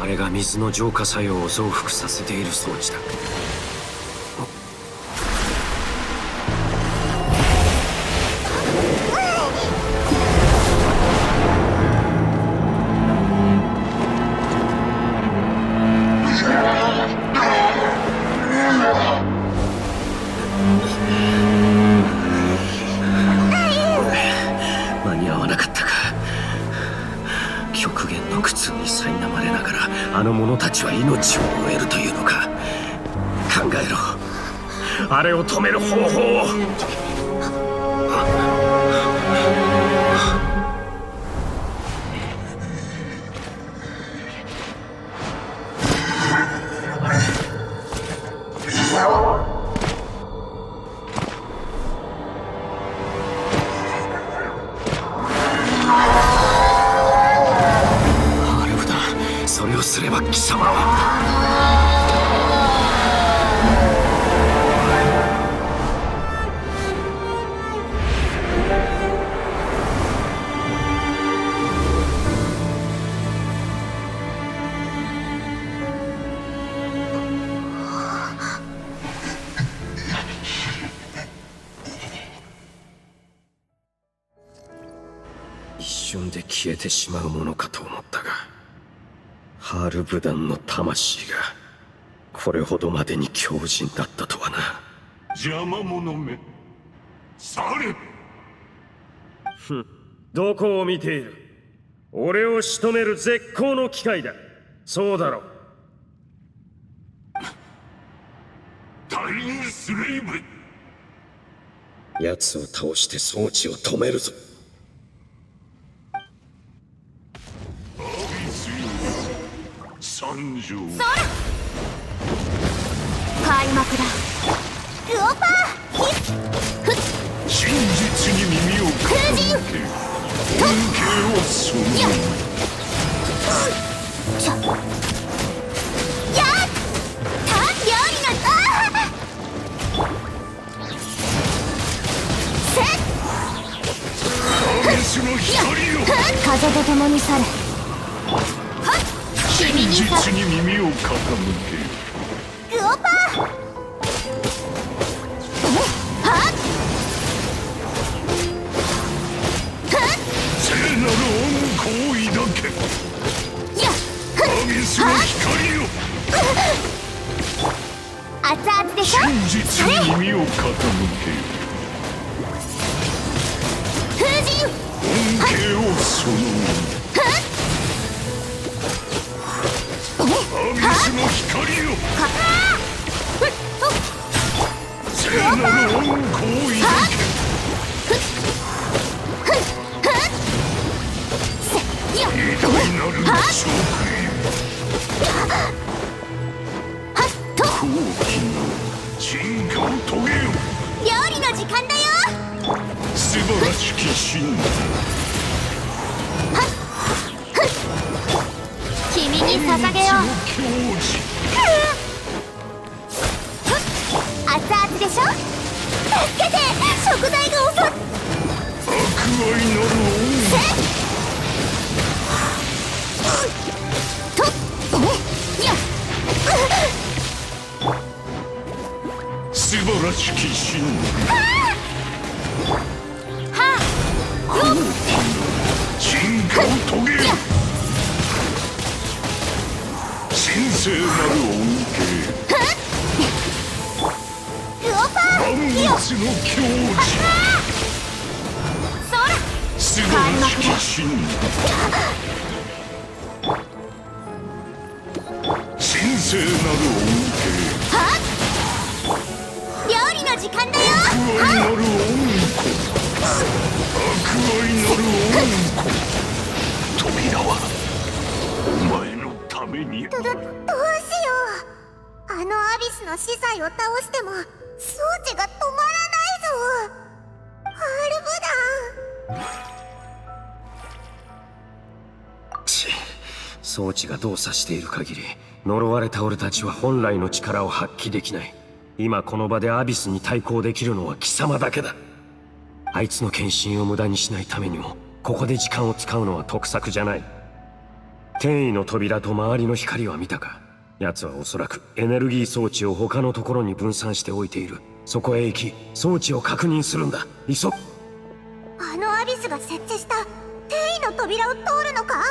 あれが水の浄化作用を増幅させている装置だ。極限の苦痛に苛まれながらあの者たちは命を終えるというのか。考えろ。あれを止める方法を。それをすれば貴様は。一瞬で消えてしまうものかと思ったが。ハールブダンの魂がこれほどまでに強靭だったとはな。邪魔者め。去れ。どこを見ている。俺を仕留める絶好の機会だ。そうだろう。タイムスレイブ奴を倒して装置を止めるぞ参上開幕だウオパ真実に耳を傾け恩恵をそのやっ。やった料理のあせっ。アビスの光よ風と共に去れ真実に耳を傾けウオパは聖なる恩光抱けやアビスの光よ熱々でしょ真実に耳を傾け風神恩恵をそのの光よ聖なる恩光抱やっけ偉大なる勝利よ。はっと高貴な進化を遂げよ料理の時間だよ。素晴らしき神君けて。食材が襲っ悪愛なるせとやっ恩素晴らしき神聖なる恩万物の教示そら素晴らしき神神聖なるはっ料理の時間だよ。悪愛なる恩子悪愛なる恩子扉はお前のためにどどどうしよ。うあのアビスの資材を倒しても装置が止まらないぞ。ハルブダンち装置が動作している限り呪われた俺たちは本来の力を発揮できない。今この場でアビスに対抗できるのは貴様だけだ。あいつの献身を無駄にしないためにもここで時間を使うのは得策じゃない。転移の扉と周りの光は見たか？奴はおそらくエネルギー装置を他のところに分散しておいている。そこへ行き装置を確認するんだ。急ぐ。あのアビスが設置した転移の扉を通るのか？